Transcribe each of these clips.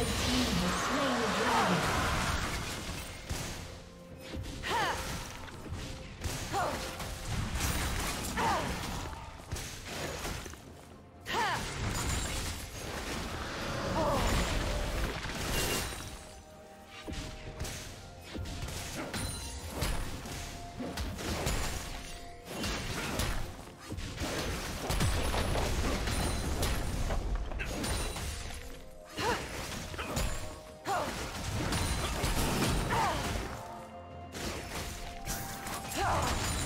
Red team Oh.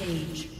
Rampage.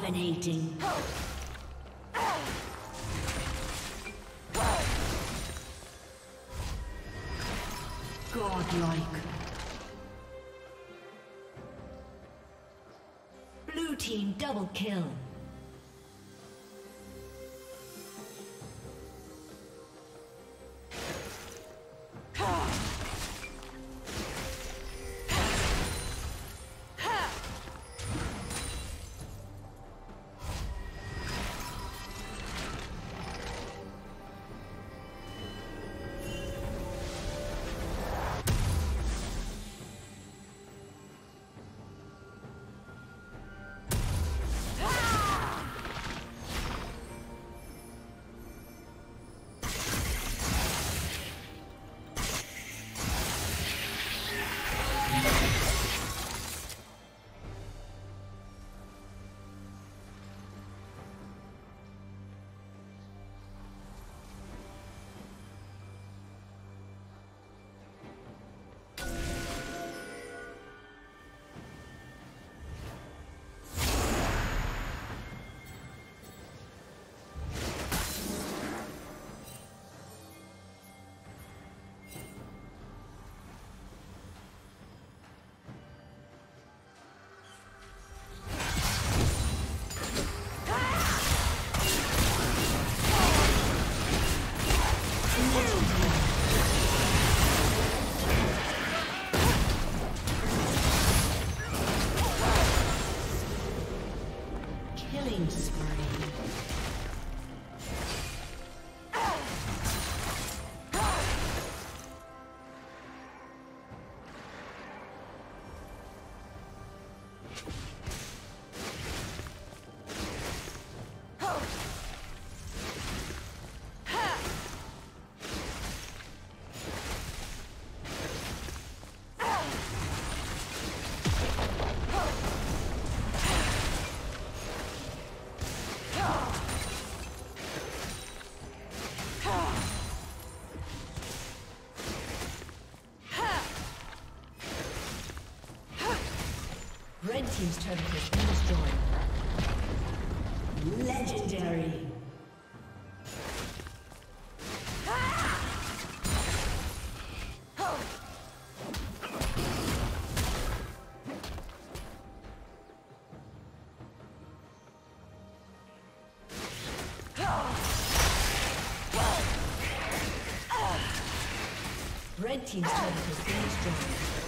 Dominating. Godlike. Blue team double kill. Team's turret has been destroyed. Legendary. Red Team's turret has been destroyed.